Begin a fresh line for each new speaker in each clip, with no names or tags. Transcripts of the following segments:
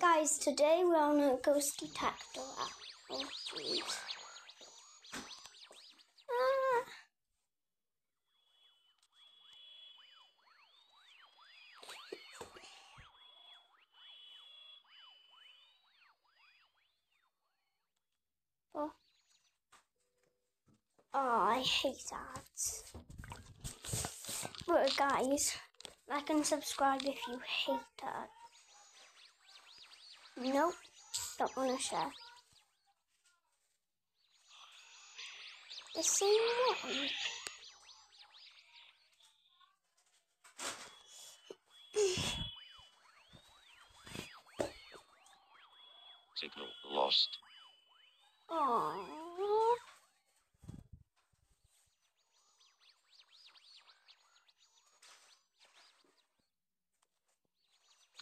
Guys, today we're on a ghost detector app. Oh, jeez. Ah. Oh. Oh, I hate ads. But guys, like and subscribe if you hate ads. Nope, don't want to share. The same one.
Signal lost.
Aww.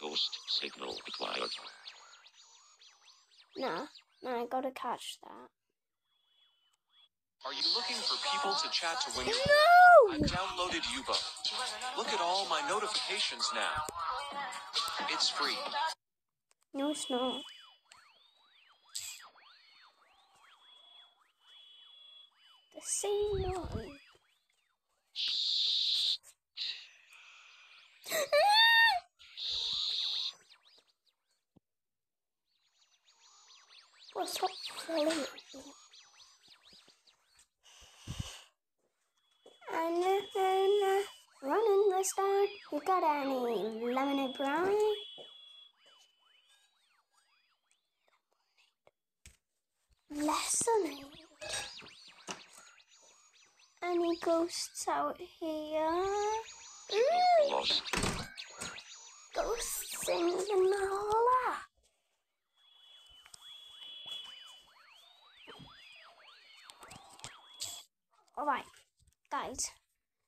Ghost signal acquired.
Nah, nah, I gotta catch that.
Are you looking for people to chat to when you're
No!
I've downloaded Yubo. Look at all my notifications now. It's free.
No, it's not. The same one. Up, Philly? And, uh, running this down. You got any lemonade brownie? Lemonade. Any ghosts out here? Ooh, ghosts in the lap. Alright, guys.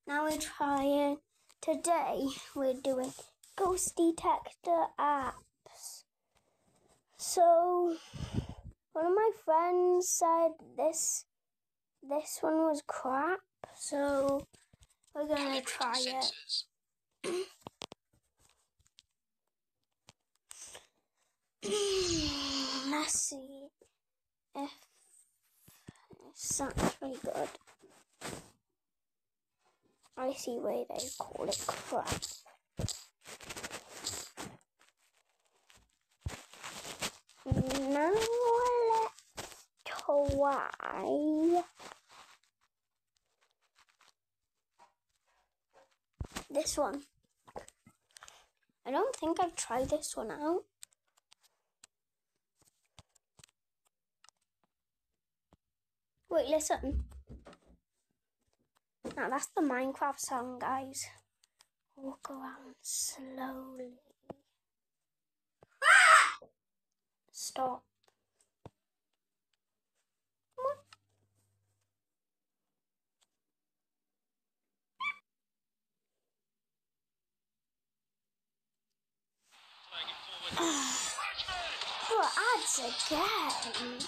Now we're trying. Today we're doing ghost detector apps. So, one of my friends said this this one was crap, so we're gonna try it. Let's see if it's actually good. I see why they call it crap. Now let's try this one. I don't think I've tried this one out. Wait, listen. Now that's the Minecraft song, guys. Walk around slowly. Stop. Come on. Oh, ads again.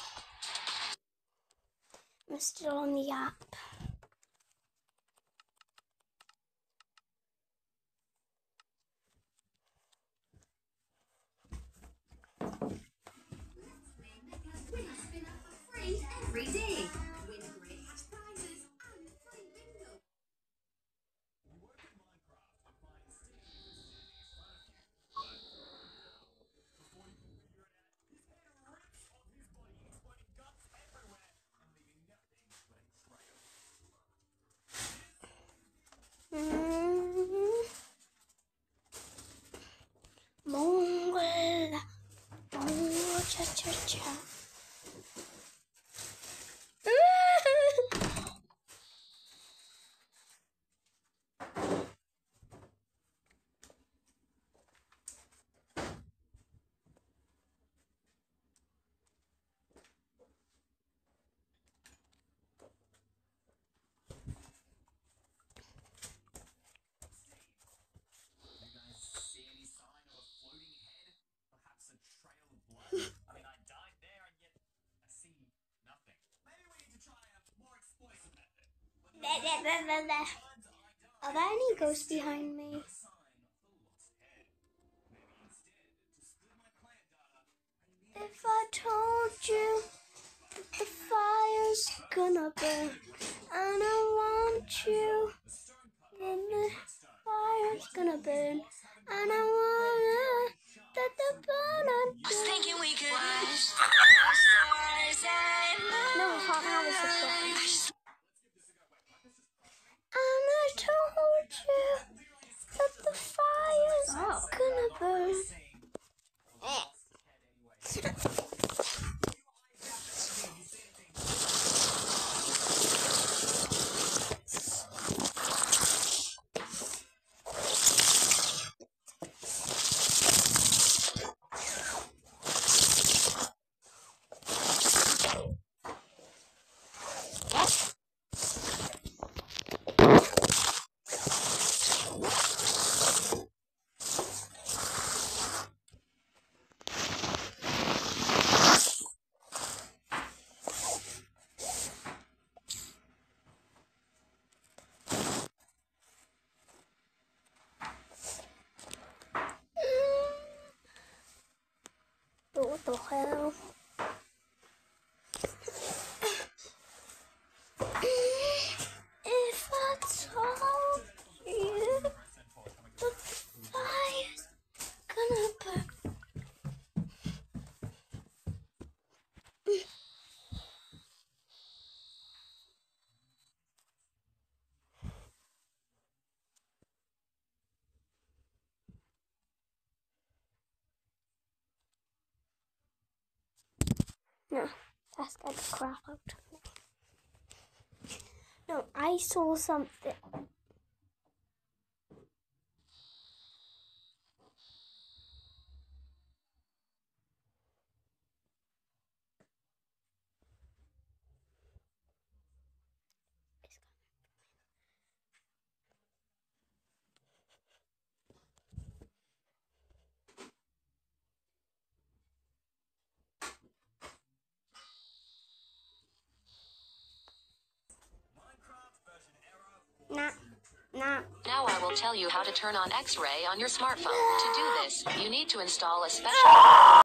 I'm still on the app.
Every day. Win great prizes and free bingo.
Mm. Mongol. Oh, cha cha cha.
You guys see any sign of a floating head? Perhaps a trail of blood? I mean, I died there and yet I see nothing. Maybe we need to try a more explosive method. But
Blah, blah, blah, blah, blah.
odds I don't
Are there any ghosts behind me?
If of the lost head. Maybe instead, to steal my plant data,
told you that the fire's gonna burn, and I want you. And the fire's gonna burn, and I wanna that the burn
was thinking we could watch
No, we can't have a surprise. And I told you that the fire's
Oh.
gonna burn. But what the hell? If I told you the fire's gonna burn. No, that scared the crap out of me. No, I saw something. Nah, nah.
Now I will tell you how to turn on X-ray on your smartphone. To do this, you need to install a special